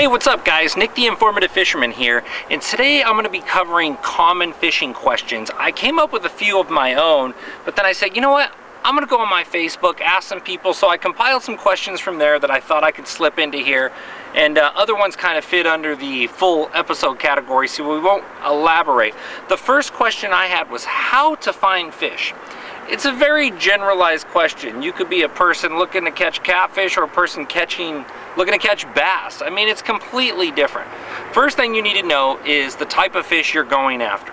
Hey, what's up guys? Nick the Informative Fisherman here, and today I'm going to be covering common fishing questions. I came up with a few of my own, but then I said, you know what? I'm going to go on my Facebook, ask some people, so I compiled some questions from there that I thought I could slip into here, and uh, other ones kind of fit under the full episode category, so we won't elaborate. The first question I had was how to find fish. It's a very generalized question. You could be a person looking to catch catfish or a person catching, looking to catch bass. I mean, it's completely different. First thing you need to know is the type of fish you're going after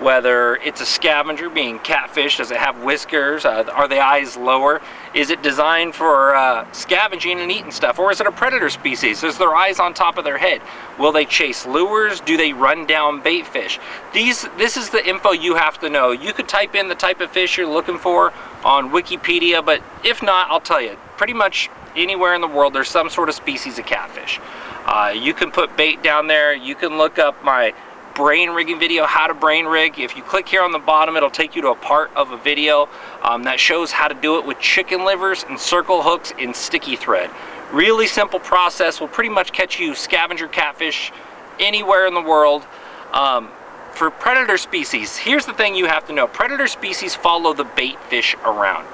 whether it's a scavenger being catfish, does it have whiskers, uh, are the eyes lower, is it designed for uh, scavenging and eating stuff, or is it a predator species, is their eyes on top of their head, will they chase lures, do they run down bait fish, These, this is the info you have to know. You could type in the type of fish you're looking for on Wikipedia, but if not, I'll tell you, pretty much anywhere in the world there's some sort of species of catfish. Uh, you can put bait down there, you can look up my brain rigging video, how to brain rig. If you click here on the bottom, it'll take you to a part of a video um, that shows how to do it with chicken livers and circle hooks in sticky thread. Really simple process, will pretty much catch you scavenger catfish anywhere in the world. Um, for predator species, here's the thing you have to know. Predator species follow the bait fish around.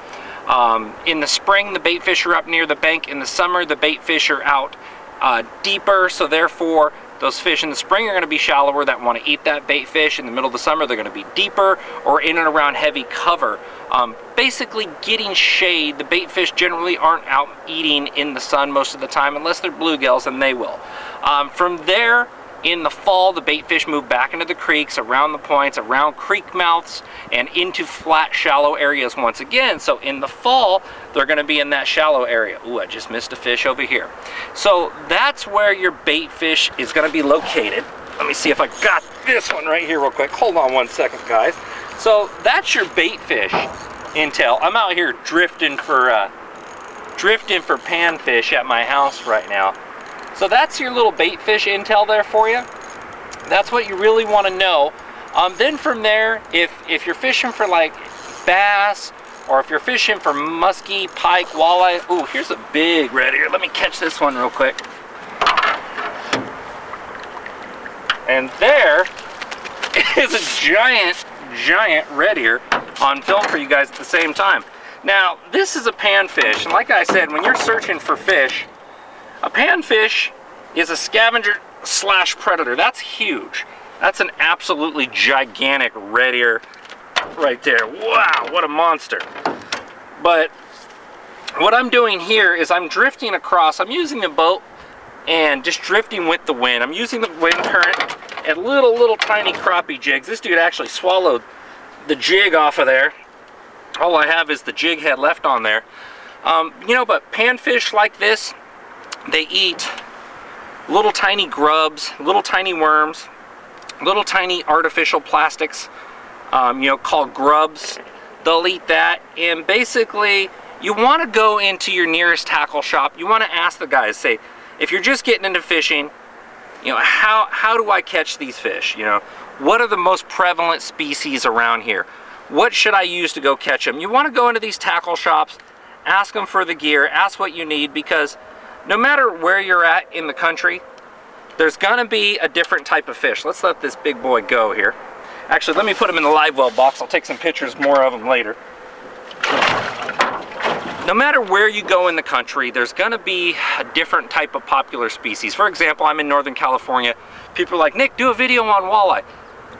Um, in the spring, the bait fish are up near the bank. In the summer, the bait fish are out uh, deeper, so therefore those fish in the spring are going to be shallower that want to eat that bait fish. In the middle of the summer, they're going to be deeper or in and around heavy cover. Um, basically getting shade. The bait fish generally aren't out eating in the sun most of the time unless they're bluegills and they will. Um, from there, in the fall, the bait fish move back into the creeks, around the points, around creek mouths, and into flat, shallow areas once again. So in the fall, they're gonna be in that shallow area. Ooh, I just missed a fish over here. So that's where your bait fish is gonna be located. Let me see if I got this one right here real quick. Hold on one second, guys. So that's your bait fish intel. I'm out here drifting for uh, drifting for panfish at my house right now. So that's your little bait fish intel there for you. That's what you really want to know. Um, then from there, if, if you're fishing for like bass, or if you're fishing for muskie, pike, walleye, ooh, here's a big red ear. Let me catch this one real quick. And there is a giant, giant red ear on film for you guys at the same time. Now, this is a panfish, and like I said, when you're searching for fish, a panfish is a scavenger slash predator. That's huge. That's an absolutely gigantic red ear right there. Wow, what a monster. But what I'm doing here is I'm drifting across. I'm using a boat and just drifting with the wind. I'm using the wind current and little, little tiny crappie jigs. This dude actually swallowed the jig off of there. All I have is the jig head left on there. Um, you know, but panfish like this, they eat little tiny grubs, little tiny worms, little tiny artificial plastics, um, you know, called grubs. They'll eat that, and basically, you want to go into your nearest tackle shop. You want to ask the guys, say, if you're just getting into fishing, you know, how, how do I catch these fish? You know, what are the most prevalent species around here? What should I use to go catch them? You want to go into these tackle shops, ask them for the gear, ask what you need, because no matter where you're at in the country, there's gonna be a different type of fish. Let's let this big boy go here. Actually, let me put him in the live well box. I'll take some pictures, more of them later. No matter where you go in the country, there's gonna be a different type of popular species. For example, I'm in Northern California. People are like, Nick, do a video on walleye.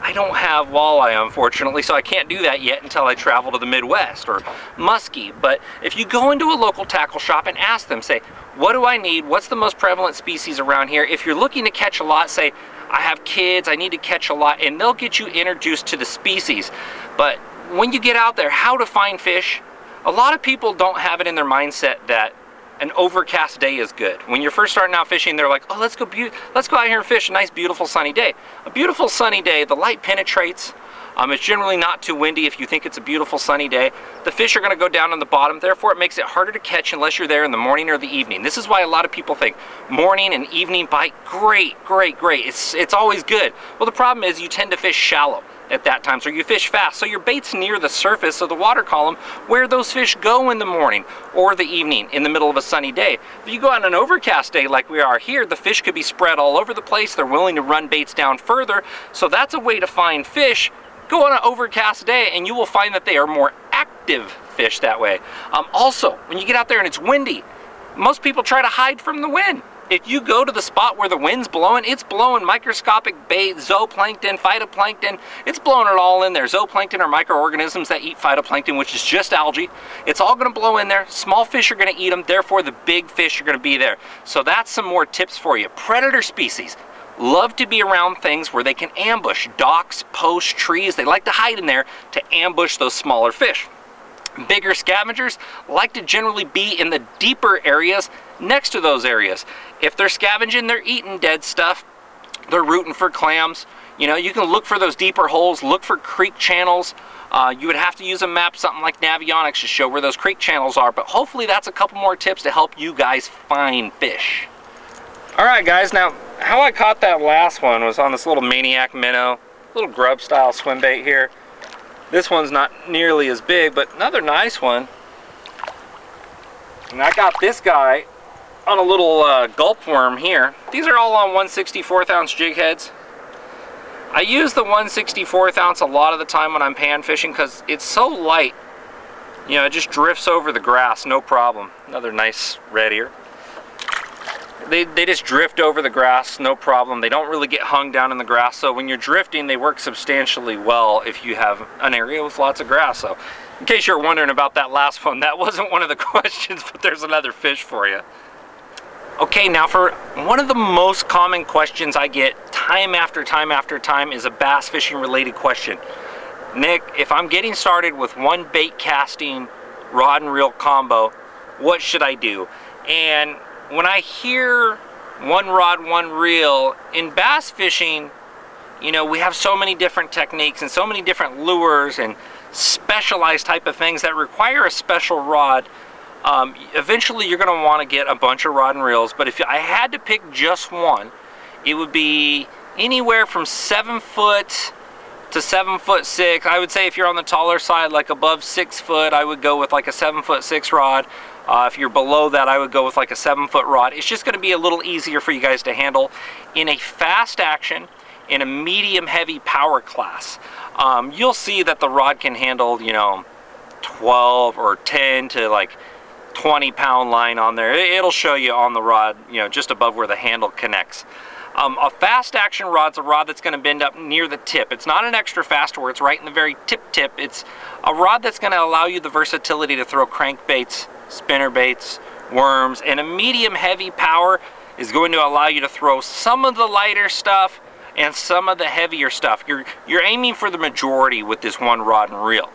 I don't have walleye, unfortunately, so I can't do that yet until I travel to the Midwest or muskie. But if you go into a local tackle shop and ask them, say, what do I need? What's the most prevalent species around here? If you're looking to catch a lot, say, I have kids, I need to catch a lot, and they'll get you introduced to the species. But when you get out there, how to find fish, a lot of people don't have it in their mindset that an overcast day is good. When you're first starting out fishing, they're like, oh, let's go, let's go out here and fish a nice, beautiful sunny day. A beautiful sunny day, the light penetrates, um, it's generally not too windy if you think it's a beautiful sunny day. The fish are going to go down on the bottom, therefore it makes it harder to catch unless you're there in the morning or the evening. This is why a lot of people think morning and evening bite, great, great, great. It's, it's always good. Well, the problem is you tend to fish shallow. at that time, so you fish fast. So your bait's near the surface of the water column where those fish go in the morning or the evening in the middle of a sunny day. If you go on an overcast day like we are here, the fish could be spread all over the place. They're willing to run baits down further. So that's a way to find fish. Go on an overcast day and you will find that they are more active fish that way. Um, also, when you get out there and it's windy, most people try to hide from the wind if you go to the spot where the wind's blowing, it's blowing microscopic bait, zooplankton, phytoplankton, it's blowing it all in there. Zooplankton are microorganisms that eat phytoplankton, which is just algae. It's all gonna blow in there. Small fish are gonna eat them, therefore the big fish are gonna be there. So that's some more tips for you. Predator species love to be around things where they can ambush docks, posts, trees. They like to hide in there to ambush those smaller fish. Bigger scavengers like to generally be in the deeper areas next to those areas. If they're scavenging, they're eating dead stuff. They're rooting for clams. You know, you can look for those deeper holes, look for creek channels. Uh, you would have to use a map, something like Navionics to show where those creek channels are, but hopefully that's a couple more tips to help you guys find fish. All right, guys, now how I caught that last one was on this little Maniac Minnow, little grub style swim bait here. This one's not nearly as big, but another nice one. And I got this guy on a little uh, gulp worm here. These are all on 164th ounce jig heads. I use the 164th ounce a lot of the time when I'm pan fishing because it's so light. You know, it just drifts over the grass, no problem. Another nice red ear. They, they just drift over the grass, no problem. They don't really get hung down in the grass. So when you're drifting, they work substantially well if you have an area with lots of grass. So in case you're wondering about that last one, that wasn't one of the questions, but there's another fish for you. Okay, now for one of the most common questions I get time after time after time is a bass fishing related question. Nick, if I'm getting started with one bait casting rod and reel combo, what should I do? And when I hear one rod, one reel, in bass fishing, you know, we have so many different techniques and so many different lures and specialized type of things that require a special rod. Um, eventually you're going to want to get a bunch of rod and reels, but if I had to pick just one, it would be anywhere from seven foot to seven foot six. I would say if you're on the taller side, like above six foot, I would go with like a seven foot six rod. Uh, if you're below that, I would go with like a seven foot rod. It's just gonna be a little easier for you guys to handle in a fast action, in a medium heavy power class. Um, you'll see that the rod can handle, you know, 12 or 10 to like 20 pound line on there. It'll show you on the rod, you know, just above where the handle connects. Um, a fast action rod rod's a rod that's going to bend up near the tip. It's not an extra fast where it's right in the very tip tip. It's a rod that's going to allow you the versatility to throw crankbaits, spinner baits, worms, and a medium heavy power is going to allow you to throw some of the lighter stuff and some of the heavier stuff. You're, you're aiming for the majority with this one rod and reel.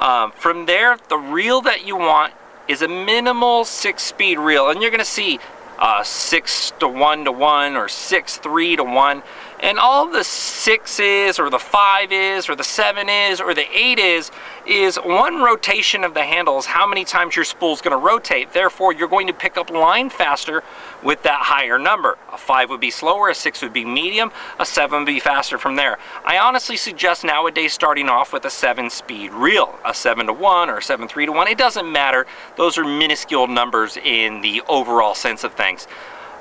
Um, from there, the reel that you want is a minimal six speed reel and you're gonna see uh, six to one to one or six three to one and all the six is, or the five is, or the seven is, or the eight is, is one rotation of the handles, how many times your spool is going to rotate. Therefore, you're going to pick up line faster with that higher number. A five would be slower, a six would be medium, a seven would be faster from there. I honestly suggest nowadays starting off with a seven speed reel, a seven to one or a seven three to one. It doesn't matter. Those are minuscule numbers in the overall sense of things.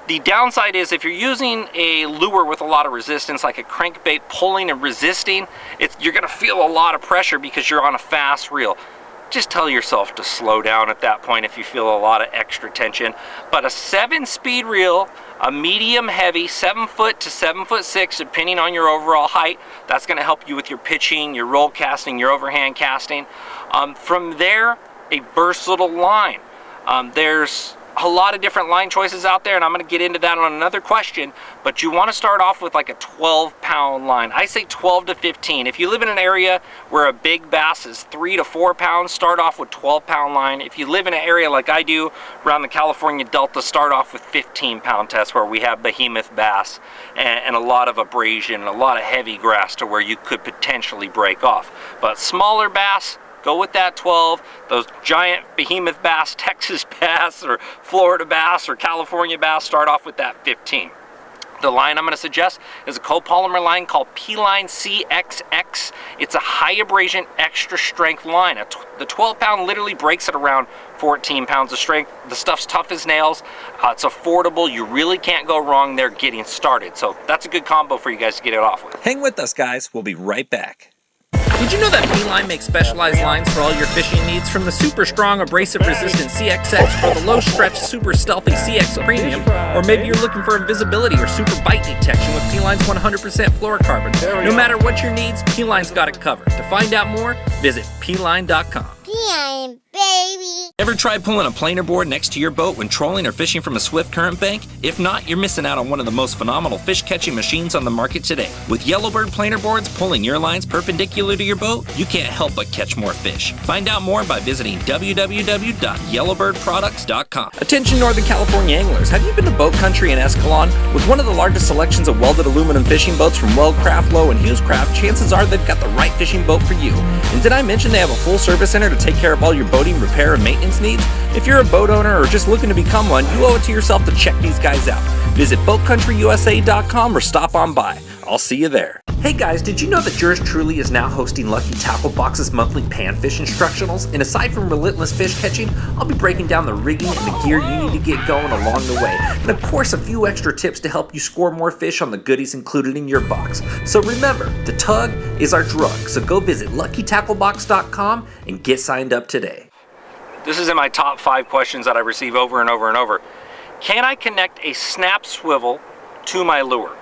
The downside is if you're using a lure with a lot of resistance, like a crankbait pulling and resisting, you're gonna feel a lot of pressure because you're on a fast reel. Just tell yourself to slow down at that point if you feel a lot of extra tension. But a seven speed reel, a medium heavy, seven foot to seven foot six, depending on your overall height, that's gonna help you with your pitching, your roll casting, your overhand casting. Um, from there, a versatile line. Um, there's a lot of different line choices out there and I'm going to get into that on another question but you want to start off with like a 12 pound line. I say 12 to 15 if you live in an area where a big bass is 3 to 4 pounds start off with 12 pound line. If you live in an area like I do around the California Delta start off with 15 pound tests where we have behemoth bass and, and a lot of abrasion and a lot of heavy grass to where you could potentially break off. But smaller bass Go with that 12. Those giant behemoth bass, Texas bass or Florida bass or California bass start off with that 15. The line I'm going to suggest is a copolymer line called P-Line CXX. It's a high abrasion, extra strength line. the 12 pound literally breaks at around 14 pounds of strength. The stuff's tough as nails. Uh, it's affordable. You really can't go wrong there getting started. So that's a good combo for you guys to get it off with. Hang with us, guys. We'll be right back. Did you know that P-Line makes specialized lines for all your fishing needs from the super strong abrasive resistant CXX or the low stretch super stealthy CX Premium? Or maybe you're looking for invisibility or super bite detection with P-Line's 100% fluorocarbon. No matter what your needs, P-Line's got it covered. To find out more, visit P-Line.com. P-Line baby. Ever tried pulling a planer board next to your boat when trolling or fishing from a swift current bank? If not, you're missing out on one of the most phenomenal fish catching machines on the market today. With Yellowbird planer boards pulling your lines perpendicular to your boat, you can't help but catch more fish. Find out more by visiting www.yellowbirdproducts.com. Attention Northern California anglers, have you been to boat country in Escalon? With one of the largest selections of welded aluminum fishing boats from Weldcraft, Lowe, and Hewescraft, chances are they've got the right fishing boat for you. And did I mention they have a full service center to take care of all your boating repair and maintenance needs? If you're a boat owner or just looking to become one, you owe it to yourself to check these guys out. Visit BoatCountryUSA.com or stop on by. I'll see you there. Hey guys, did you know that Yours Truly is now hosting Lucky Tackle Box's monthly panfish instructionals? And aside from relentless fish catching, I'll be breaking down the rigging and the gear you need to get going along the way. And of course, a few extra tips to help you score more fish on the goodies included in your box. So remember, the tug is our drug, so go visit LuckyTackleBox.com and get signed up today. This is in my top five questions that I receive over and over and over. Can I connect a snap swivel to my lure?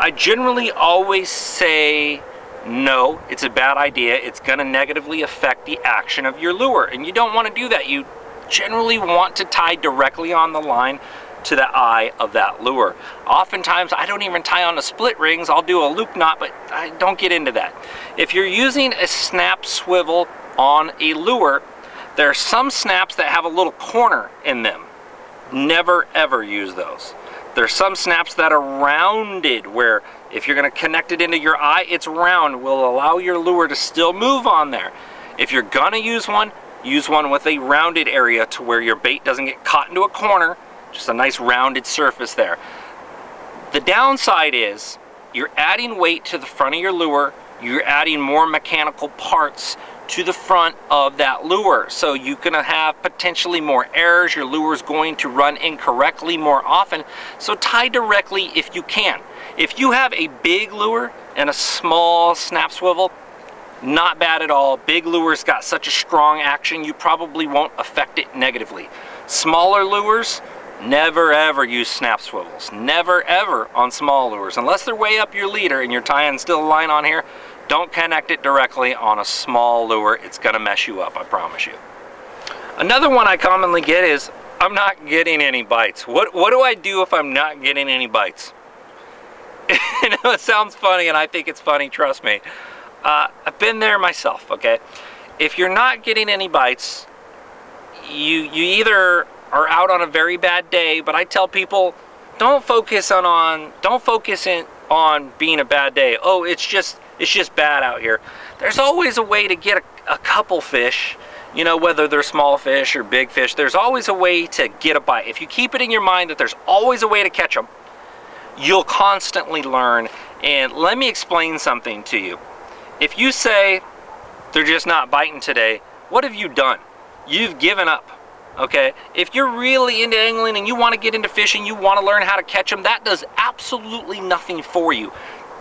I generally always say no, it's a bad idea. It's going to negatively affect the action of your lure. And you don't want to do that. You generally want to tie directly on the line to the eye of that lure. Oftentimes, I don't even tie on the split rings. I'll do a loop knot, but I don't get into that. If you're using a snap swivel on a lure, there are some snaps that have a little corner in them. Never ever use those. There's some snaps that are rounded where if you're gonna connect it into your eye, it's round, will allow your lure to still move on there. If you're gonna use one, use one with a rounded area to where your bait doesn't get caught into a corner, just a nice rounded surface there. The downside is you're adding weight to the front of your lure, you're adding more mechanical parts to the front of that lure. So you're gonna have potentially more errors. Your lure is going to run incorrectly more often. So tie directly if you can. If you have a big lure and a small snap swivel, not bad at all. Big lure's got such a strong action, you probably won't affect it negatively. Smaller lures, never ever use snap swivels. Never ever on small lures. Unless they're way up your leader and you're tying still a line on here, don't connect it directly on a small lure. It's gonna mess you up, I promise you. Another one I commonly get is, I'm not getting any bites. What, what do I do if I'm not getting any bites? you know, it sounds funny and I think it's funny, trust me. Uh, I've been there myself, okay? If you're not getting any bites, you, you either are out on a very bad day, but I tell people, don't focus on, on don't focus in on being a bad day. Oh, it's just it's just bad out here. There's always a way to get a, a couple fish, you know, whether they're small fish or big fish, there's always a way to get a bite. If you keep it in your mind that there's always a way to catch them, you'll constantly learn. And let me explain something to you. If you say they're just not biting today, what have you done? You've given up okay? If you're really into angling and you want to get into fishing, you want to learn how to catch them, that does absolutely nothing for you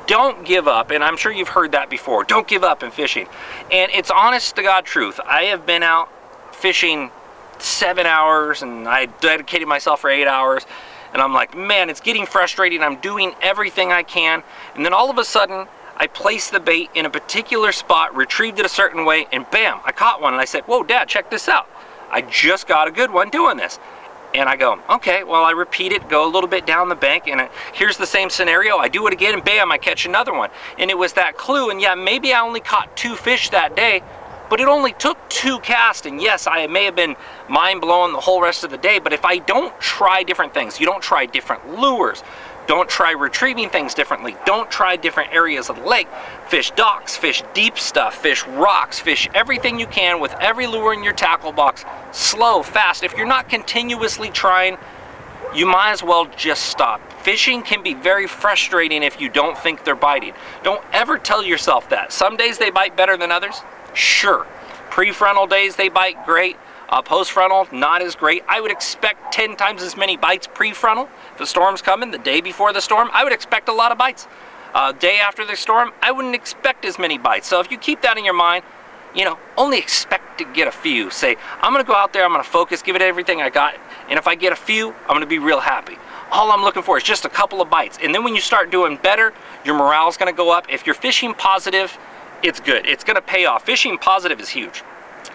don't give up, and I'm sure you've heard that before, don't give up in fishing. And it's honest to God truth. I have been out fishing seven hours and I dedicated myself for eight hours and I'm like, man, it's getting frustrating. I'm doing everything I can. And then all of a sudden, I placed the bait in a particular spot, retrieved it a certain way, and bam, I caught one. And I said, whoa, dad, check this out. I just got a good one doing this. And I go, okay, well, I repeat it, go a little bit down the bank, and uh, here's the same scenario. I do it again, and bam, I catch another one. And it was that clue, and yeah, maybe I only caught two fish that day, but it only took two casts, and yes, I may have been mind-blown the whole rest of the day, but if I don't try different things, you don't try different lures, don't try retrieving things differently. Don't try different areas of the lake. Fish docks, fish deep stuff, fish rocks, fish everything you can with every lure in your tackle box. Slow, fast. If you're not continuously trying, you might as well just stop. Fishing can be very frustrating if you don't think they're biting. Don't ever tell yourself that. Some days they bite better than others. Sure. Prefrontal days they bite great. Uh, post-frontal, not as great. I would expect 10 times as many bites pre-frontal. If the storm's coming the day before the storm, I would expect a lot of bites. Uh, day after the storm, I wouldn't expect as many bites. So if you keep that in your mind, you know, only expect to get a few. Say, I'm gonna go out there, I'm gonna focus, give it everything I got, and if I get a few, I'm gonna be real happy. All I'm looking for is just a couple of bites. And then when you start doing better, your morale is gonna go up. If you're fishing positive, it's good. It's gonna pay off. Fishing positive is huge.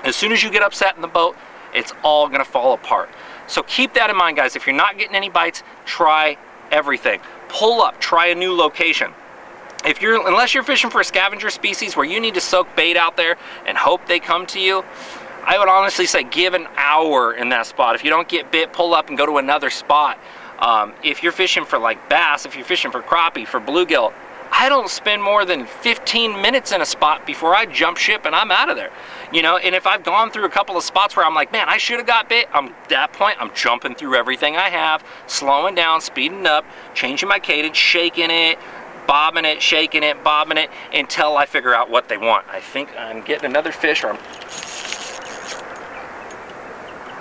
As soon as you get upset in the boat, it's all gonna fall apart. So keep that in mind, guys. If you're not getting any bites, try everything. Pull up, try a new location. If you're, unless you're fishing for a scavenger species where you need to soak bait out there and hope they come to you, I would honestly say give an hour in that spot. If you don't get bit, pull up and go to another spot. Um, if you're fishing for like bass, if you're fishing for crappie, for bluegill, I don't spend more than 15 minutes in a spot before I jump ship and I'm out of there. You know, and if I've gone through a couple of spots where I'm like, man, I should have got bit, I'm at that point, I'm jumping through everything I have, slowing down, speeding up, changing my cadence, shaking it, bobbing it, shaking it, bobbing it, until I figure out what they want. I think I'm getting another fish or I'm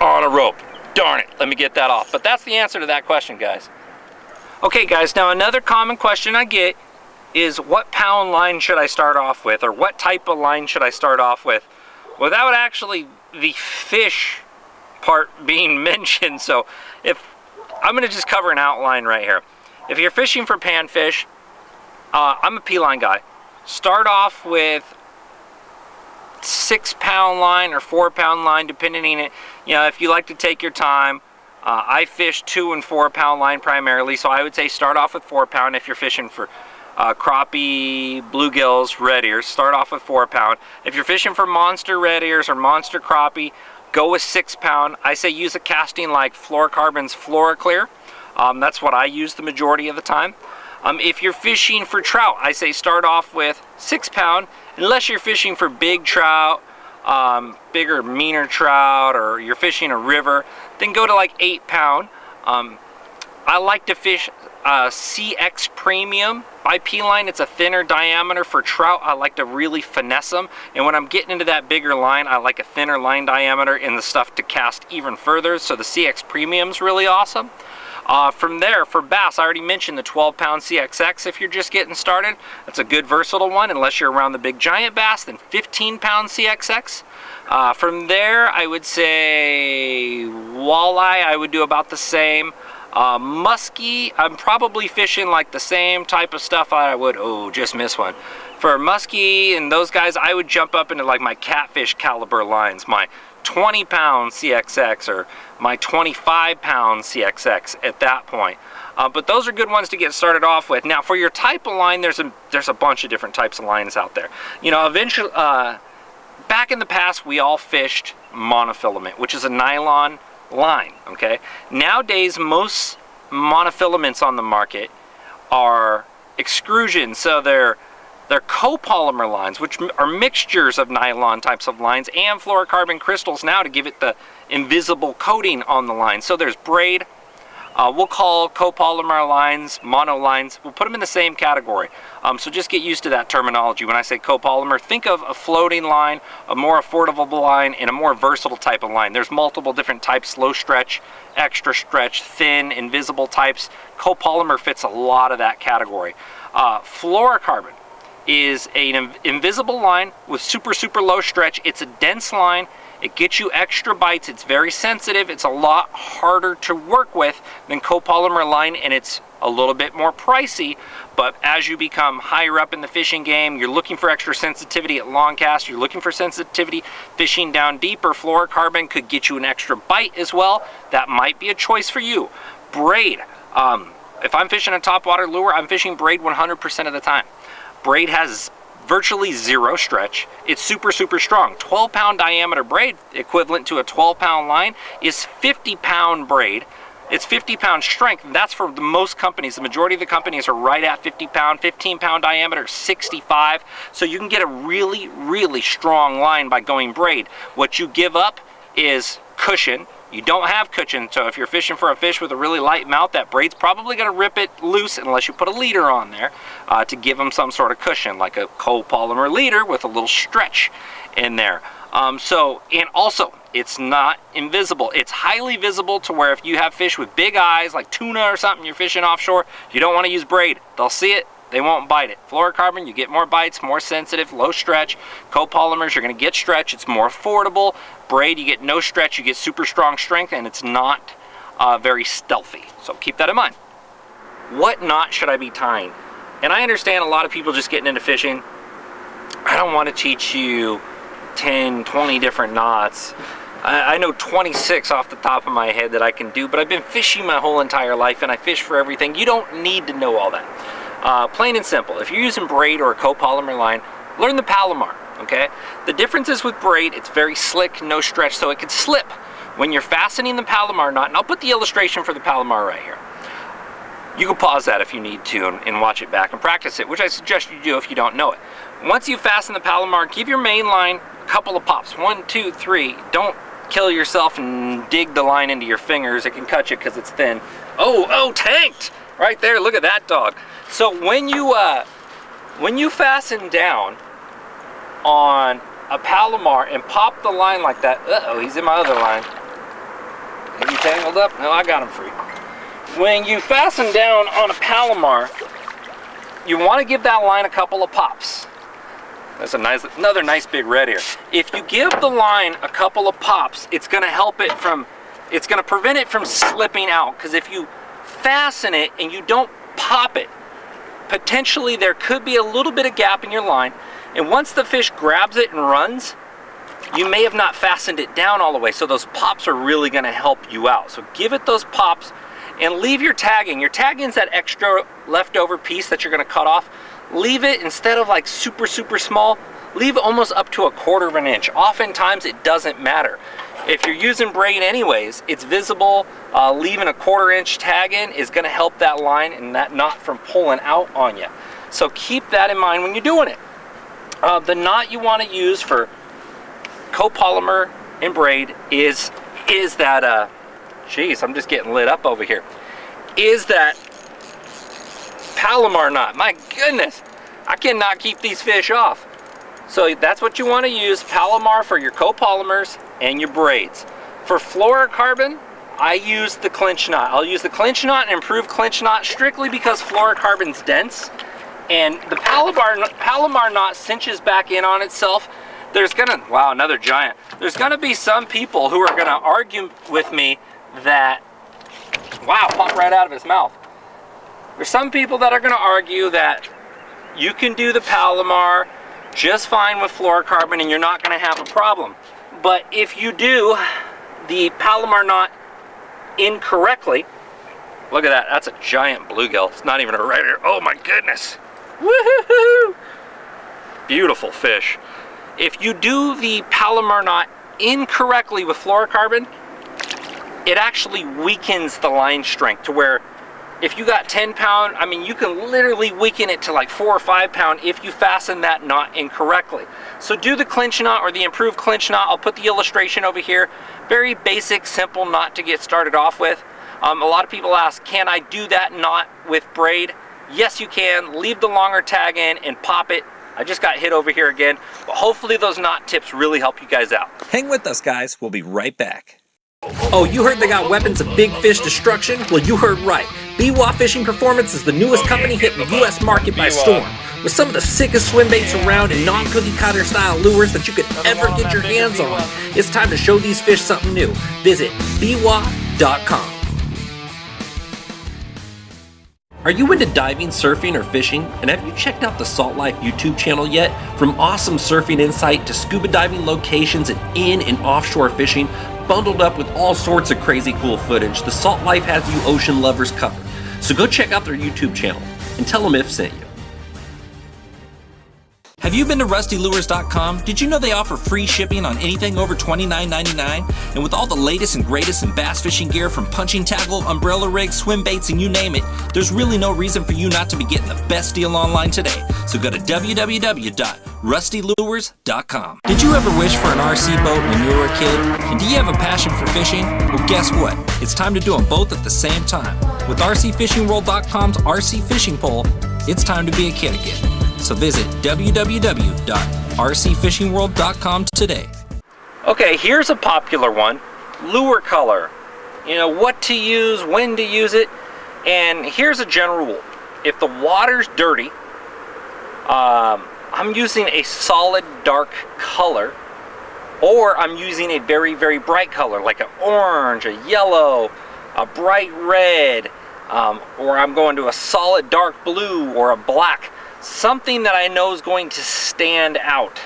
on a rope. Darn it, let me get that off. But that's the answer to that question, guys. Okay, guys, now another common question I get is what pound line should I start off with or what type of line should I start off with without actually the fish part being mentioned. So if I'm gonna just cover an outline right here. If you're fishing for panfish, uh, I'm a P-line guy. Start off with six pound line or four pound line depending on it. You know, if you like to take your time, uh, I fish two and four pound line primarily, so I would say start off with four pound if you're fishing for uh, crappie, bluegills, red ears. Start off with four pound. If you're fishing for monster red ears or monster crappie, go with six pound. I say use a casting like Fluorocarbon's Fluoroclear. Um, that's what I use the majority of the time. Um, if you're fishing for trout, I say start off with six pound, unless you're fishing for big trout, um, bigger, meaner trout, or you're fishing a river, then go to like eight pound. Um, I like to fish uh, CX Premium by P-Line. It's a thinner diameter for trout. I like to really finesse them. And when I'm getting into that bigger line, I like a thinner line diameter in the stuff to cast even further. So the CX Premium is really awesome. Uh, from there, for bass, I already mentioned the 12 pound CXX if you're just getting started. That's a good versatile one, unless you're around the big giant bass, then 15 pound CXX. Uh, from there, I would say walleye, I would do about the same. Uh, muskie, I'm probably fishing like the same type of stuff I would, oh, just missed one. For muskie and those guys, I would jump up into like my catfish caliber lines, my 20 pound CXX or my 25 pound CXX at that point. Uh, but those are good ones to get started off with. Now for your type of line, there's a, there's a bunch of different types of lines out there. You know, eventually, uh, back in the past, we all fished monofilament, which is a nylon line, okay? Nowadays, most monofilaments on the market are extrusion, so they're they're copolymer lines, which are mixtures of nylon types of lines and fluorocarbon crystals now to give it the invisible coating on the line. So there's braid, uh, we'll call copolymer lines, mono lines, we'll put them in the same category. Um, so just get used to that terminology. When I say copolymer, think of a floating line, a more affordable line, and a more versatile type of line. There's multiple different types, low stretch, extra stretch, thin, invisible types. Copolymer fits a lot of that category. Uh, fluorocarbon is an invisible line with super, super low stretch. It's a dense line it gets you extra bites. It's very sensitive. It's a lot harder to work with than copolymer line and it's a little bit more pricey. But as you become higher up in the fishing game, you're looking for extra sensitivity at long cast, you're looking for sensitivity fishing down deeper, fluorocarbon could get you an extra bite as well. That might be a choice for you. Braid. Um, if I'm fishing a topwater lure, I'm fishing braid 100% of the time. Braid has virtually zero stretch. It's super, super strong. 12 pound diameter braid, equivalent to a 12 pound line, is 50 pound braid. It's 50 pound strength. That's for the most companies. The majority of the companies are right at 50 pound, 15 pound diameter, 65. So you can get a really, really strong line by going braid. What you give up is cushion, You don't have cushion, so if you're fishing for a fish with a really light mouth, that braid's probably gonna rip it loose unless you put a leader on there uh, to give them some sort of cushion, like a copolymer leader with a little stretch in there. Um, so, and also, it's not invisible. It's highly visible to where if you have fish with big eyes, like tuna or something, you're fishing offshore, you don't want to use braid. They'll see it, they won't bite it. Fluorocarbon, you get more bites, more sensitive, low stretch. Copolymers, you're gonna get stretch, it's more affordable. Braid, you get no stretch, you get super strong strength, and it's not uh, very stealthy. So keep that in mind. What knot should I be tying? And I understand a lot of people just getting into fishing. I don't wanna teach you 10, 20 different knots. I know 26 off the top of my head that I can do, but I've been fishing my whole entire life and I fish for everything. You don't need to know all that. Uh, plain and simple, if you're using braid or a copolymer line, learn the Palomar, okay? The difference is with braid, it's very slick, no stretch, so it can slip. When you're fastening the Palomar knot, and I'll put the illustration for the Palomar right here. You can pause that if you need to and, and watch it back and practice it, which I suggest you do if you don't know it. Once you fasten the Palomar, give your main line a couple of pops. One, two, three. Don't kill yourself and dig the line into your fingers. It can cut you because it's thin. Oh, oh, tanked! Right there, look at that dog. So when you, uh, when you fasten down on a Palomar and pop the line like that, uh-oh, he's in my other line. Are you tangled up? No, I got him free. When you fasten down on a Palomar, you want to give that line a couple of pops. That's a nice, another nice big red here. If you give the line a couple of pops, it's gonna help it from, it's gonna prevent it from slipping out. Because if you fasten it and you don't pop it, potentially there could be a little bit of gap in your line. And once the fish grabs it and runs, you may have not fastened it down all the way. So those pops are really gonna help you out. So give it those pops and leave your tag end. Your tag end is that extra leftover piece that you're gonna cut off leave it instead of like super, super small, leave almost up to a quarter of an inch. Oftentimes it doesn't matter. If you're using braid anyways, it's visible. Uh, leaving a quarter inch tag in is gonna help that line and that knot from pulling out on you. So keep that in mind when you're doing it. Uh, the knot you wanna use for copolymer and braid is, is that, uh, geez, I'm just getting lit up over here, is that Palomar knot. My goodness, I cannot keep these fish off. So that's what you want to use, Palomar for your copolymers and your braids. For fluorocarbon, I use the clinch knot. I'll use the clinch knot and improved clinch knot strictly because fluorocarbon's dense and the Palomar, Palomar knot cinches back in on itself. There's gonna, wow, another giant. There's gonna be some people who are gonna argue with me that, wow, popped right out of his mouth. There's some people that are to argue that you can do the Palomar just fine with fluorocarbon and you're not going to have a problem. But if you do the Palomar knot incorrectly, look at that, that's a giant bluegill. It's not even a red ear. Oh my goodness. Woohoo! Beautiful fish. If you do the Palomar knot incorrectly with fluorocarbon, it actually weakens the line strength to where if you got 10 pound, I mean, you can literally weaken it to like four or five pound if you fasten that knot incorrectly. So do the clinch knot or the improved clinch knot. I'll put the illustration over here. Very basic, simple knot to get started off with. Um, a lot of people ask, can I do that knot with braid? Yes, you can. Leave the longer tag in and pop it. I just got hit over here again, but hopefully those knot tips really help you guys out. Hang with us, guys. We'll be right back. Oh, you heard they got weapons of big fish destruction? Well, you heard right. Biwaa Fishing Performance is the newest company hitting the U.S. market by storm. With some of the sickest swim baits around and non-cookie cutter style lures that you could ever get your hands on, it's time to show these fish something new. Visit biwaa.com. Are you into diving, surfing, or fishing? And have you checked out the Salt Life YouTube channel yet? From awesome surfing insight to scuba diving locations and in and offshore fishing, bundled up with all sorts of crazy cool footage, the Salt Life has you ocean lovers covered. So go check out their YouTube channel and tell them IF sent you. Have you been to rustylures.com? Did you know they offer free shipping on anything over $29.99? And with all the latest and greatest in bass fishing gear from punching tackle, umbrella rigs, swim baits, and you name it, there's really no reason for you not to be getting the best deal online today. So go to www.rustylures.com. Did you ever wish for an RC boat when you were a kid? And do you have a passion for fishing? Well, guess what? It's time to do them both at the same time. With RCFishingWorld.com's RC Fishing Pole, it's time to be a kid again. So visit www.rcfishingworld.com today. Okay, here's a popular one lure color. You know, what to use, when to use it. And here's a general rule if the water's dirty, um, I'm using a solid dark color, or I'm using a very, very bright color, like an orange, a yellow, a bright red, um, or I'm going to a solid dark blue or a black something that I know is going to stand out.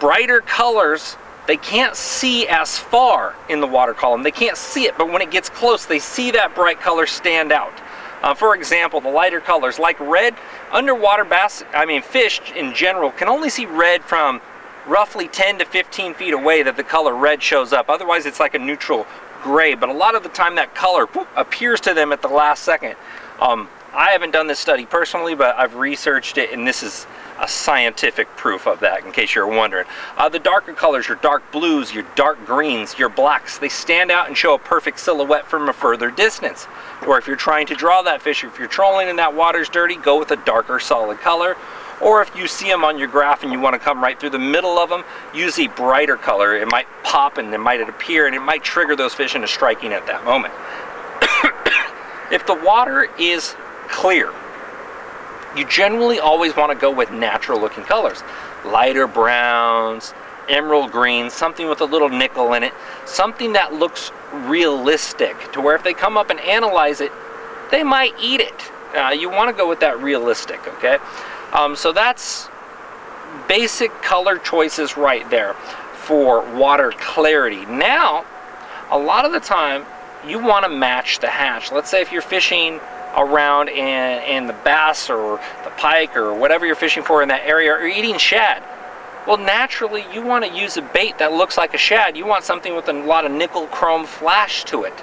Brighter colors, they can't see as far in the water column. They can't see it, but when it gets close, they see that bright color stand out. Uh, for example, the lighter colors, like red, underwater bass, I mean fish in general, can only see red from roughly 10 to 15 feet away that the color red shows up. Otherwise, it's like a neutral gray, but a lot of the time that color whoop, appears to them at the last second. Um, I haven't done this study personally, but I've researched it, and this is a scientific proof of that, in case you're wondering. Uh, the darker colors, your dark blues, your dark greens, your blacks, they stand out and show a perfect silhouette from a further distance. Or if you're trying to draw that fish, or if you're trolling and that water's dirty, go with a darker solid color. Or if you see them on your graph and you want to come right through the middle of them, use a brighter color. It might pop and it might appear and it might trigger those fish into striking at that moment. if the water is clear. You generally always want to go with natural looking colors. Lighter browns, emerald greens, something with a little nickel in it, something that looks realistic to where if they come up and analyze it, they might eat it. Uh, you want to go with that realistic, okay? Um, so that's basic color choices right there for water clarity. Now, a lot of the time, you want to match the hatch. Let's say if you're fishing around in, in the bass or the pike or whatever you're fishing for in that area or eating shad. Well, naturally, you want to use a bait that looks like a shad. You want something with a lot of nickel chrome flash to it.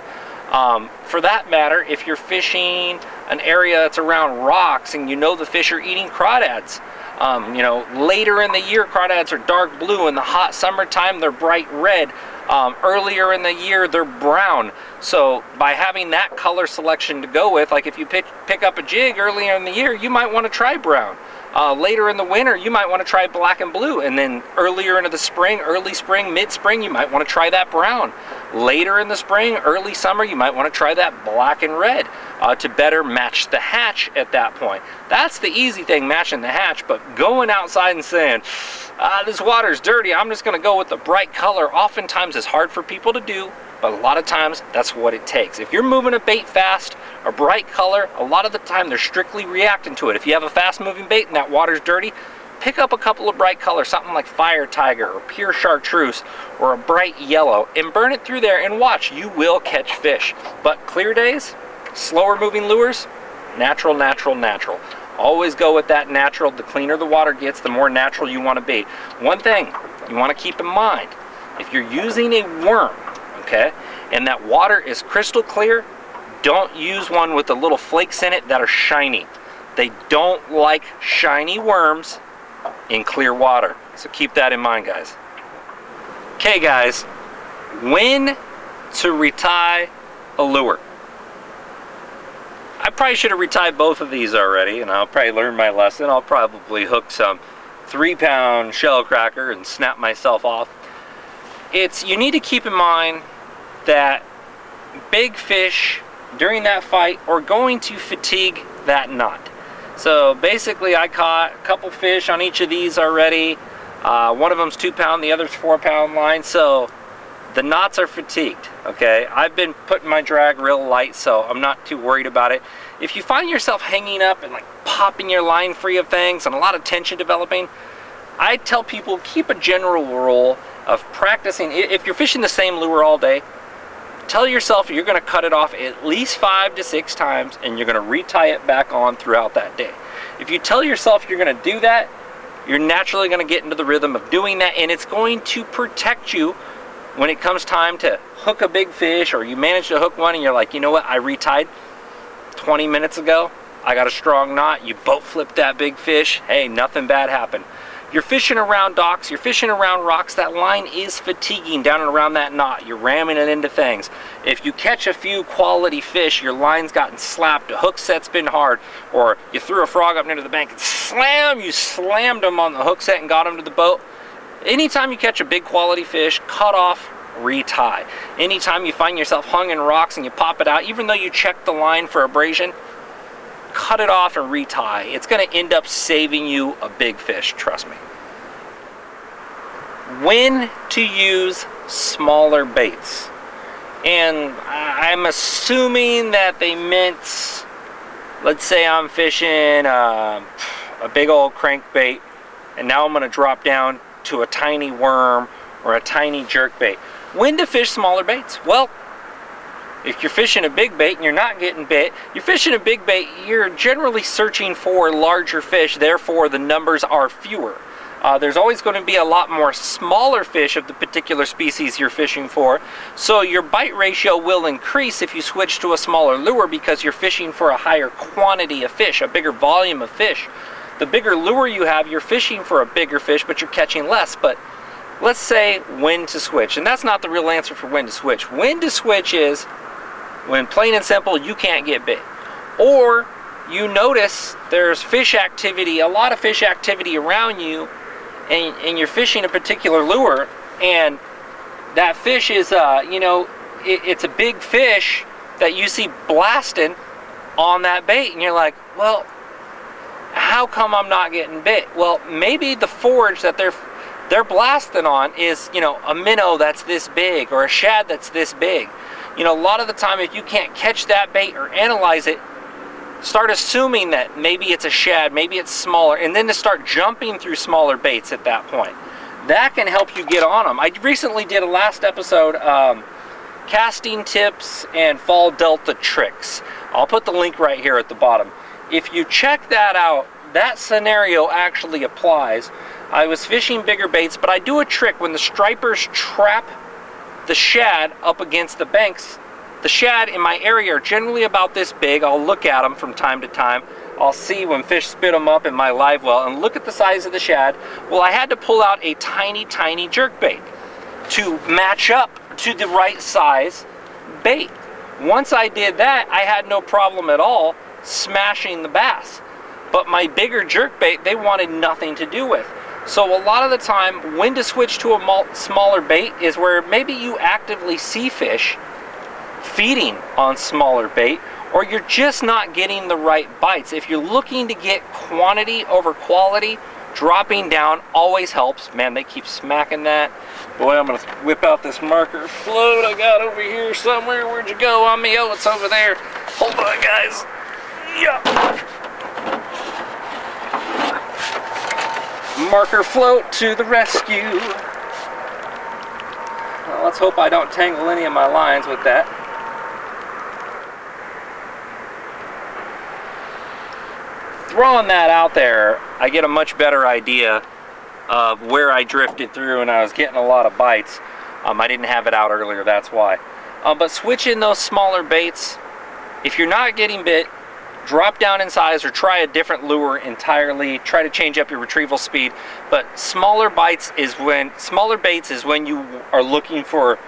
Um, for that matter, if you're fishing an area that's around rocks and you know the fish are eating crawdads, um, you know, later in the year, crawdads are dark blue. In the hot summertime, they're bright red. Um, earlier in the year, they're brown. So by having that color selection to go with, like if you pick, pick up a jig earlier in the year, you might want to try brown. Uh, later in the winter, you might want to try black and blue. And then earlier into the spring, early spring, mid-spring, you might want to try that brown. Later in the spring, early summer, you might want to try that black and red uh, to better match the hatch at that point. That's the easy thing, matching the hatch. But going outside and saying, ah, this water's dirty, I'm just going to go with the bright color, oftentimes is hard for people to do but a lot of times that's what it takes. If you're moving a bait fast, a bright color, a lot of the time they're strictly reacting to it. If you have a fast moving bait and that water's dirty, pick up a couple of bright colors, something like Fire Tiger or Pure Chartreuse or a bright yellow and burn it through there and watch. You will catch fish. But clear days, slower moving lures, natural, natural, natural. Always go with that natural. The cleaner the water gets, the more natural you want to be. One thing you want to keep in mind, if you're using a worm, okay? And that water is crystal clear. Don't use one with the little flakes in it that are shiny. They don't like shiny worms in clear water. So keep that in mind, guys. Okay, guys, when to retie a lure. I probably should have retied both of these already, and I'll probably learn my lesson. I'll probably hook some three pound shell cracker and snap myself off. It's, you need to keep in mind that big fish during that fight are going to fatigue that knot. So basically I caught a couple fish on each of these already. Uh, one of them's two pound, the other's four pound line. So the knots are fatigued, okay? I've been putting my drag real light, so I'm not too worried about it. If you find yourself hanging up and like popping your line free of things and a lot of tension developing, I tell people keep a general rule of practicing. If you're fishing the same lure all day, tell yourself you're going to cut it off at least five to six times and you're going to retie it back on throughout that day. If you tell yourself you're going to do that, You're naturally going to get into the rhythm of doing that and it's going to protect you when it comes time to hook a big fish or you manage to hook one and you're like, you know what, I retied 20 minutes ago. I got a strong knot. You boat flipped that big fish. Hey, nothing bad happened. You're fishing around docks, you're fishing around rocks, that line is fatiguing down and around that knot. You're ramming it into things. If you catch a few quality fish, your line's gotten slapped, a hook set's been hard, or you threw a frog up near the bank and slam, you slammed them on the hook set and got them to the boat. Anytime you catch a big quality fish, cut off, retie. Anytime you find yourself hung in rocks and you pop it out, even though you check the line for abrasion, cut it off and retie. It's going to end up saving you a big fish, trust me. When to use smaller baits. And I'm assuming that they meant, let's say I'm fishing uh, a big old crankbait, and now I'm going to drop down to a tiny worm or a tiny jerk bait. When to fish smaller baits? Well, if you're fishing a big bait and you're not getting bit, you're fishing a big bait, you're generally searching for larger fish, therefore the numbers are fewer. Uh, there's always going to be a lot more smaller fish of the particular species you're fishing for, so your bite ratio will increase if you switch to a smaller lure because you're fishing for a higher quantity of fish, a bigger volume of fish. The bigger lure you have, you're fishing for a bigger fish, but you're catching less. But let's say when to switch, and that's not the real answer for when to switch. When to switch is when plain and simple you can't get bit. Or you notice there's fish activity, a lot of fish activity around you, and, and you're fishing a particular lure, and that fish is, uh, you know, it, it's a big fish that you see blasting on that bait, and you're like, well, how come I'm not getting bit? Well, maybe the forage that they're they're blasting on is, you know, a minnow that's this big or a shad that's this big. You know, a lot of the time if you can't catch that bait or analyze it, start assuming that maybe it's a shad, maybe it's smaller, and then to start jumping through smaller baits at that point. That can help you get on them. I recently did a last episode, um, casting tips and fall delta tricks. I'll put the link right here at the bottom. If you check that out, that scenario actually applies. I was fishing bigger baits, but I do a trick when the stripers trap the shad up against the banks. The shad in my area are generally about this big. I'll look at them from time to time. I'll see when fish spit them up in my live well and look at the size of the shad. Well, I had to pull out a tiny, tiny jerk bait to match up to the right size bait. Once I did that, I had no problem at all smashing the bass. But my bigger jerk bait, they wanted nothing to do with. So a lot of the time, when to switch to a smaller bait is where maybe you actively see fish feeding on smaller bait or you're just not getting the right bites. If you're looking to get quantity over quality, dropping down always helps. Man, they keep smacking that. Boy, I'm gonna whip out this marker float I got over here somewhere. Where'd you go on me? Oh, it's over there. Hold on, guys. Yeah. Marker float to the rescue. Well, let's hope I don't tangle any of my lines with that. Throwing that out there, I get a much better idea of where I drifted through and I was getting a lot of bites. Um, I didn't have it out earlier, that's why. Um, but switching those smaller baits, if you're not getting bit, drop down in size or try a different lure entirely. Try to change up your retrieval speed. But smaller bites is when smaller baits is when you are looking for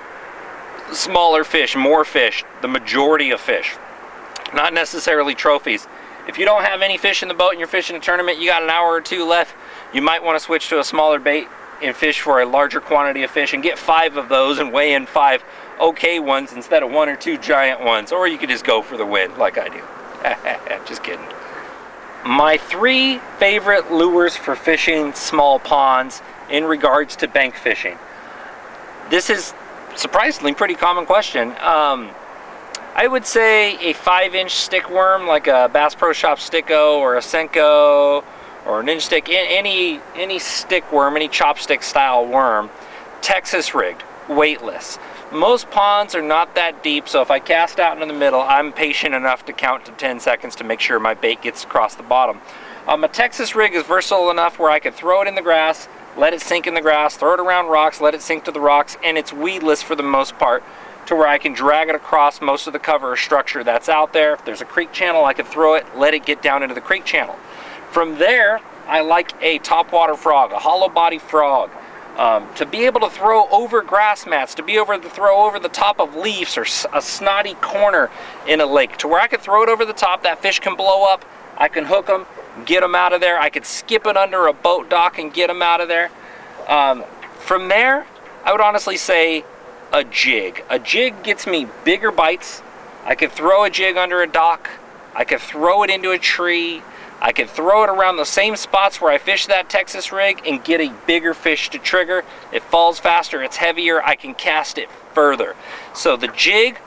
smaller fish more fish the majority of fish. Not necessarily trophies. If you don't have any fish in the boat and you're fishing a tournament you got an hour or two left you might want to switch to a smaller bait and fish for a larger quantity of fish and get five of those and weigh in five okay ones instead of one or two giant ones or you could just go for the win like I do I'm just kidding. My three favorite lures for fishing small ponds in regards to bank fishing. This is surprisingly pretty common question. Um, I would say a five inch stick worm like a Bass Pro Shop Sticko or a Senko or an inch stick, any, any stick worm, any chopstick style worm, Texas rigged, weightless. Most ponds are not that deep, so if I cast out into the middle, I'm patient enough to count to 10 seconds to make sure my bait gets across the bottom. Um, a Texas rig is versatile enough where I could throw it in the grass, let it sink in the grass, throw it around rocks, let it sink to the rocks, and it's weedless for the most part to where I can drag it across most of the cover or structure that's out there. If there's a creek channel, I can throw it, let it get down into the creek channel. From there, I like a topwater frog, a hollow body frog. Um, to be able to throw over grass mats, to be able to throw over the top of leaves or a snotty corner in a lake, to where I could throw it over the top, that fish can blow up, I can hook them, get them out of there. I could skip it under a boat dock and get them out of there. Um, from there, I would honestly say a jig. A jig gets me bigger bites. I could throw a jig under a dock. I could throw it into a tree. I could throw it around the same spots where I fish that Texas rig and get a bigger fish to trigger. It falls faster, it's heavier, I can cast it further. So the jig,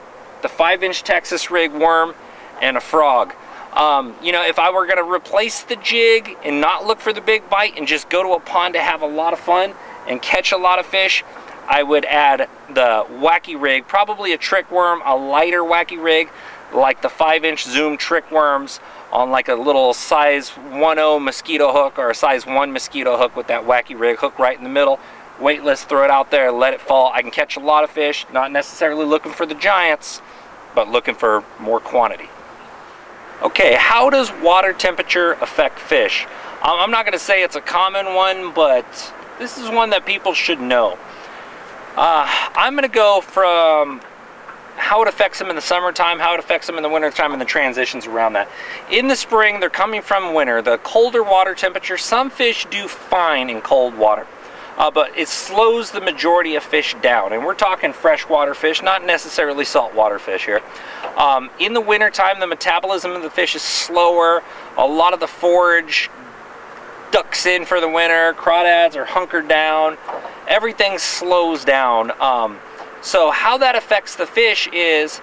the five inch Texas rig worm, and a frog. Um, you know, if I were gonna replace the jig and not look for the big bite and just go to a pond to have a lot of fun and catch a lot of fish, I would add the wacky rig, probably a trick worm, a lighter wacky rig, like the five inch zoom trick worms on like a little size 1-0 mosquito hook or a size 1 mosquito hook with that wacky rig hook right in the middle. Weightless, throw it out there, let it fall. I can catch a lot of fish, not necessarily looking for the giants, but looking for more quantity. Okay, how does water temperature affect fish? Um, I'm not going to say it's a common one, but this is one that people should know. Uh, I'm going to go from how it affects them in the summertime, how it affects them in the wintertime, and the transitions around that. In the spring, they're coming from winter. The colder water temperature, some fish do fine in cold water uh, but it slows the majority of fish down. And we're talking freshwater fish, not necessarily saltwater fish here. Um, in the wintertime, the metabolism of the fish is slower. A lot of the forage ducks in for the winter. Crawdads are hunkered down. Everything slows down. Um, so how that affects the fish is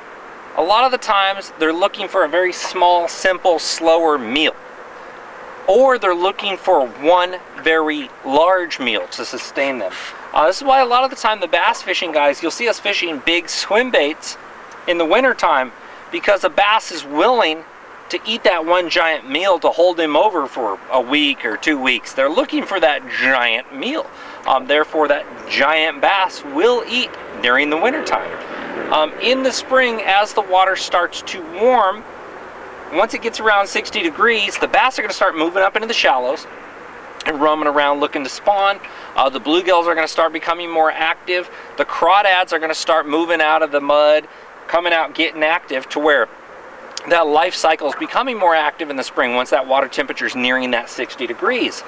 a lot of the times they're looking for a very small, simple, slower meal or they're looking for one very large meal to sustain them. Uh, this is why a lot of the time the bass fishing guys, you'll see us fishing big swim baits in the wintertime because a bass is willing to eat that one giant meal to hold him over for a week or two weeks. They're looking for that giant meal. Um, therefore, that giant bass will eat during the wintertime. Um, in the spring, as the water starts to warm, once it gets around 60 degrees, the bass are going to start moving up into the shallows and roaming around looking to spawn. Uh, the bluegills are going to start becoming more active. The crawdads are going to start moving out of the mud, coming out, getting active to where that life cycle is becoming more active in the spring once that water temperature is nearing that 60 degrees.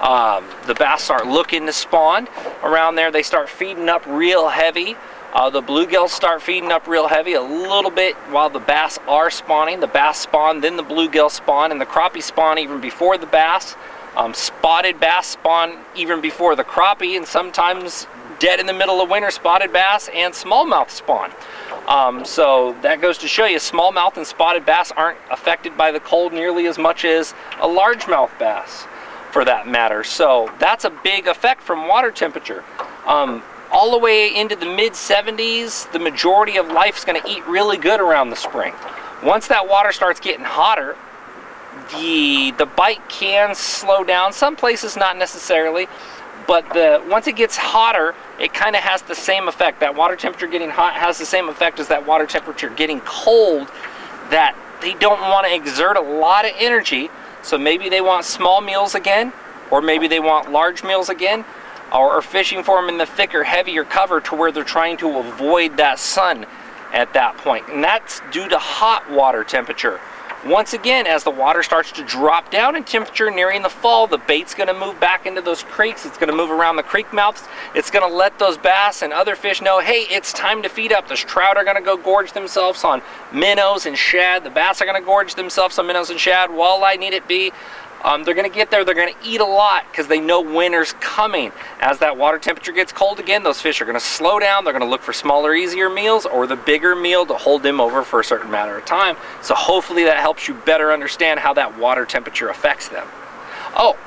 Um, the bass start looking to spawn around there. They start feeding up real heavy. Uh, the bluegills start feeding up real heavy a little bit while the bass are spawning. The bass spawn, then the bluegill spawn, and the crappie spawn even before the bass. Um, spotted bass spawn even before the crappie, and sometimes dead in the middle of winter spotted bass and smallmouth spawn. Um, so that goes to show you smallmouth and spotted bass aren't affected by the cold nearly as much as a largemouth bass for that matter. So that's a big effect from water temperature. Um, all the way into the mid 70s, the majority of life is going to eat really good around the spring. Once that water starts getting hotter, the the bite can slow down. Some places not necessarily, but the once it gets hotter, it kind of has the same effect. That water temperature getting hot has the same effect as that water temperature getting cold. That they don't want to exert a lot of energy, so maybe they want small meals again, or maybe they want large meals again or fishing for them in the thicker, heavier cover to where they're trying to avoid that sun at that point. And that's due to hot water temperature. Once again, as the water starts to drop down in temperature nearing the fall, the bait's gonna move back into those creeks. It's gonna move around the creek mouths. It's gonna let those bass and other fish know, hey, it's time to feed up. Those trout are gonna go gorge themselves on minnows and shad. The bass are gonna gorge themselves on minnows and shad. Walleye need it be. Um, they're going to get there, they're going to eat a lot because they know winter's coming. As that water temperature gets cold again, those fish are going to slow down. They're going to look for smaller, easier meals or the bigger meal to hold them over for a certain matter of time. So hopefully that helps you better understand how that water temperature affects them. Oh,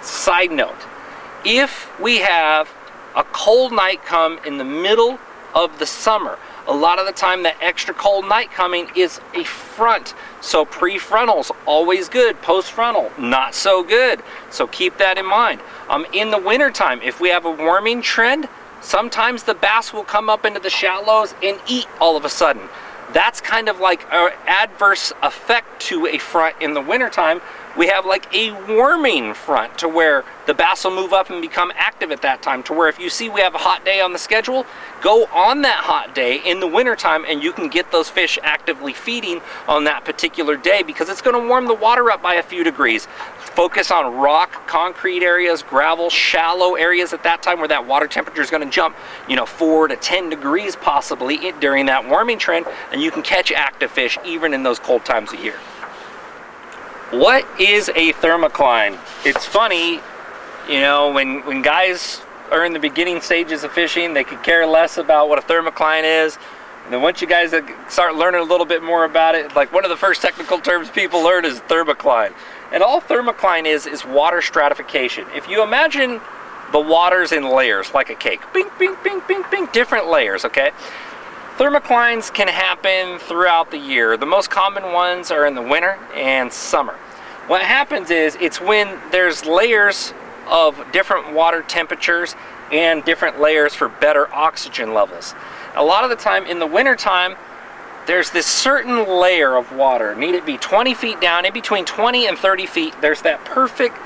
side note, if we have a cold night come in the middle of the summer. A lot of the time that extra cold night coming is a front. So prefrontal's always good, post-frontal not so good. So keep that in mind. Um, in the wintertime, if we have a warming trend, sometimes the bass will come up into the shallows and eat all of a sudden. That's kind of like an adverse effect to a front in the wintertime. We have like a warming front to where the bass will move up and become active at that time to where if you see we have a hot day on the schedule go on that hot day in the wintertime and you can get those fish actively feeding on that particular day because it's going to warm the water up by a few degrees focus on rock concrete areas gravel shallow areas at that time where that water temperature is going to jump you know four to ten degrees possibly during that warming trend and you can catch active fish even in those cold times of year what is a thermocline? It's funny, you know, when, when guys are in the beginning stages of fishing, they could care less about what a thermocline is. And then once you guys uh, start learning a little bit more about it, like one of the first technical terms people learn is thermocline. And all thermocline is, is water stratification. If you imagine the waters in layers, like a cake, bing, bing, bing, bing, bing, different layers, okay? Thermoclines can happen throughout the year. The most common ones are in the winter and summer. What happens is it's when there's layers of different water temperatures and different layers for better oxygen levels. A lot of the time in the winter time, there's this certain layer of water, need it be 20 feet down, in between 20 and 30 feet, there's that perfect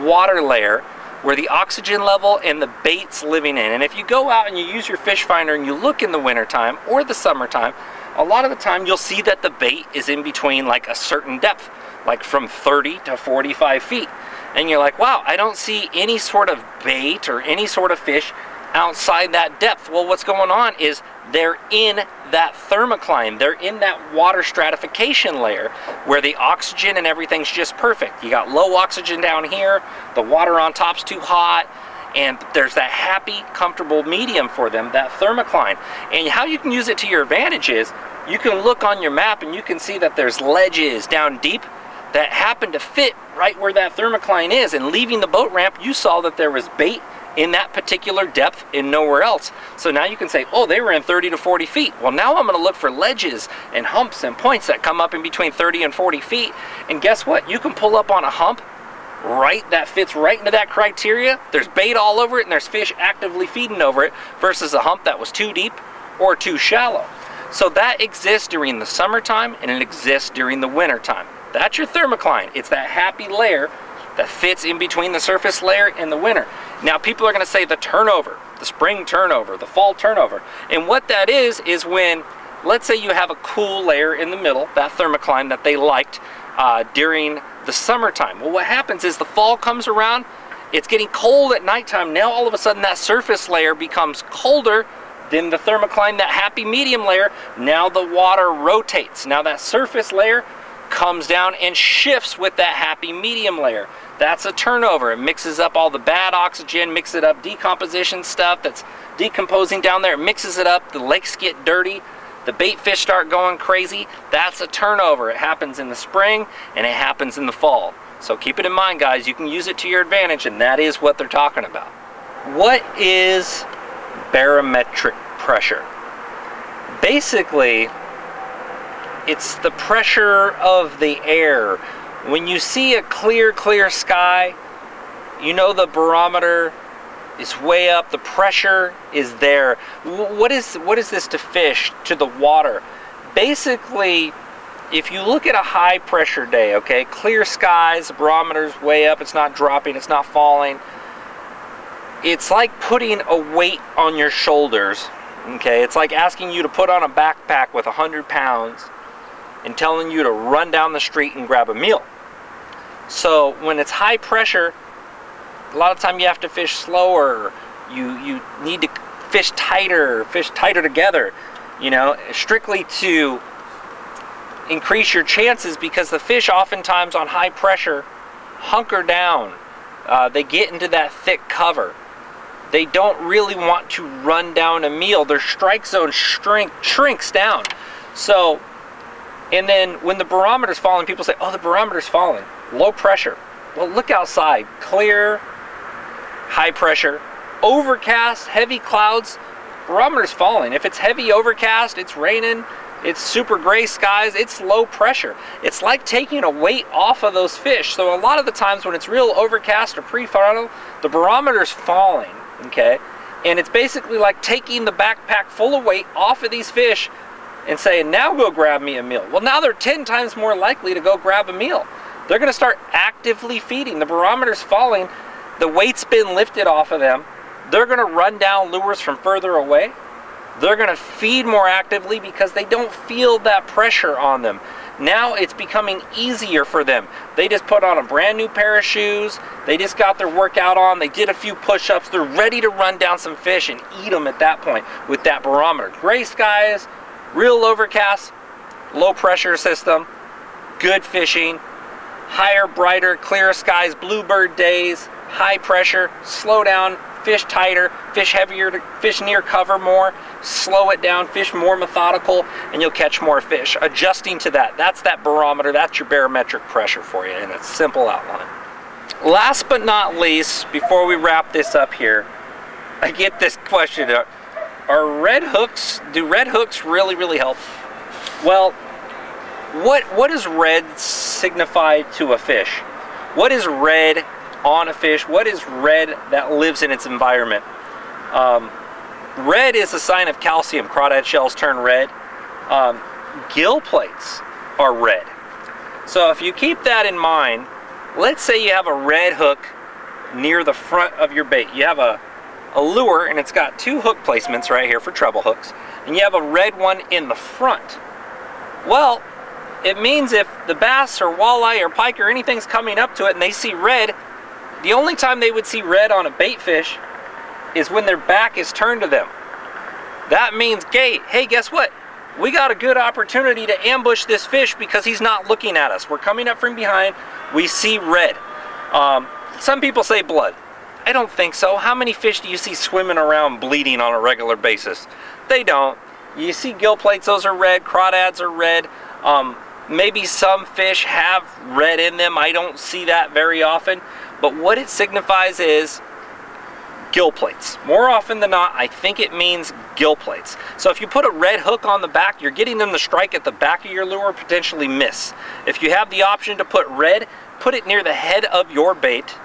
water layer where the oxygen level and the bait's living in. And if you go out and you use your fish finder and you look in the wintertime or the summertime, a lot of the time you'll see that the bait is in between like a certain depth, like from 30 to 45 feet. And you're like, wow, I don't see any sort of bait or any sort of fish outside that depth. Well, what's going on is they're in that thermocline. They're in that water stratification layer where the oxygen and everything's just perfect. You got low oxygen down here, the water on top's too hot, and there's that happy, comfortable medium for them, that thermocline. And how you can use it to your advantage is you can look on your map and you can see that there's ledges down deep that happen to fit right where that thermocline is. And leaving the boat ramp, you saw that there was bait in that particular depth and nowhere else. So now you can say, oh, they were in 30 to 40 feet. Well, now I'm gonna look for ledges and humps and points that come up in between 30 and 40 feet. And guess what? You can pull up on a hump right that fits right into that criteria. There's bait all over it and there's fish actively feeding over it versus a hump that was too deep or too shallow. So that exists during the summertime and it exists during the wintertime. That's your thermocline. It's that happy layer that fits in between the surface layer and the winter. Now people are gonna say the turnover, the spring turnover, the fall turnover. And what that is, is when, let's say you have a cool layer in the middle, that thermocline that they liked uh, during the summertime. Well, what happens is the fall comes around, it's getting cold at nighttime. Now all of a sudden that surface layer becomes colder than the thermocline, that happy medium layer. Now the water rotates. Now that surface layer comes down and shifts with that happy medium layer. That's a turnover. It mixes up all the bad oxygen, mixes it up decomposition stuff that's decomposing down there. It mixes it up. The lakes get dirty. The bait fish start going crazy. That's a turnover. It happens in the spring and it happens in the fall. So keep it in mind, guys. You can use it to your advantage, and that is what they're talking about. What is barometric pressure? Basically, it's the pressure of the air when you see a clear, clear sky, you know the barometer is way up, the pressure is there. What is, what is this to fish, to the water? Basically, if you look at a high pressure day, okay, clear skies, barometer's way up, it's not dropping, it's not falling. It's like putting a weight on your shoulders, okay? It's like asking you to put on a backpack with 100 pounds and telling you to run down the street and grab a meal. So when it's high pressure, a lot of time you have to fish slower. You you need to fish tighter, fish tighter together, you know, strictly to increase your chances because the fish oftentimes on high pressure hunker down. Uh, they get into that thick cover. They don't really want to run down a meal. Their strike zone shrink, shrinks down. So, and then when the barometer's falling, people say, oh, the barometer's falling low pressure. Well, look outside, clear, high pressure, overcast, heavy clouds. barometer's falling. If it's heavy overcast, it's raining, it's super gray skies, it's low pressure. It's like taking a weight off of those fish. So a lot of the times when it's real overcast or pre-frontal, the barometer's falling, okay? And it's basically like taking the backpack full of weight off of these fish and say, now go grab me a meal. Well, now they're 10 times more likely to go grab a meal. They're gonna start actively feeding. The barometer's falling, the weight's been lifted off of them. They're gonna run down lures from further away. They're gonna feed more actively because they don't feel that pressure on them. Now it's becoming easier for them. They just put on a brand new pair of shoes. They just got their workout on. They did a few push-ups. They're ready to run down some fish and eat them at that point with that barometer. Gray skies, real overcast, low pressure system, good fishing, higher, brighter, clear skies, bluebird days, high pressure, slow down, fish tighter, fish heavier, fish near cover more, slow it down, fish more methodical, and you'll catch more fish. Adjusting to that, that's that barometer, that's your barometric pressure for you in a simple outline. Last but not least, before we wrap this up here, I get this question, uh, are red hooks, do red hooks really, really help? Well, what, what does red signify to a fish? What is red on a fish? What is red that lives in its environment? Um, red is a sign of calcium. Crawdad shells turn red. Um, gill plates are red. So if you keep that in mind, let's say you have a red hook near the front of your bait. You have a, a lure and it's got two hook placements right here for treble hooks. And you have a red one in the front. Well, it means if the bass or walleye or pike or anything's coming up to it and they see red, the only time they would see red on a bait fish is when their back is turned to them. That means, gate, hey, guess what? We got a good opportunity to ambush this fish because he's not looking at us. We're coming up from behind. We see red. Um, some people say blood. I don't think so. How many fish do you see swimming around bleeding on a regular basis? They don't. You see gill plates, those are red. Crawdads are red. Um, maybe some fish have red in them. I don't see that very often. But what it signifies is gill plates. More often than not, I think it means gill plates. So if you put a red hook on the back, you're getting them to strike at the back of your lure, potentially miss. If you have the option to put red, put it near the head of your bait.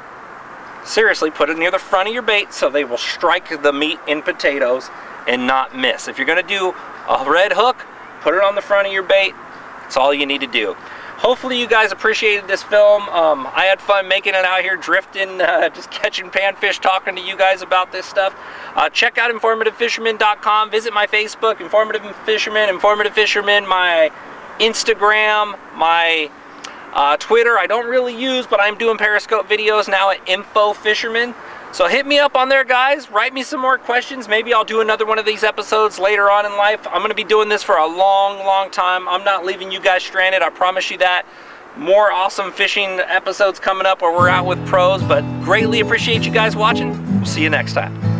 Seriously, put it near the front of your bait so they will strike the meat in potatoes and not miss. If you're gonna do a red hook, put it on the front of your bait. That's all you need to do hopefully you guys appreciated this film. Um, I had fun making it out here, drifting, uh, just catching panfish, talking to you guys about this stuff. Uh, check out informativefisherman.com. Visit my Facebook, Informative Fisherman, Informative Fisherman, my Instagram, my uh, Twitter. I don't really use, but I'm doing Periscope videos now at Info Fisherman. So hit me up on there, guys. Write me some more questions. Maybe I'll do another one of these episodes later on in life. I'm going to be doing this for a long, long time. I'm not leaving you guys stranded. I promise you that. More awesome fishing episodes coming up where we're out with pros, but greatly appreciate you guys watching. We'll see you next time.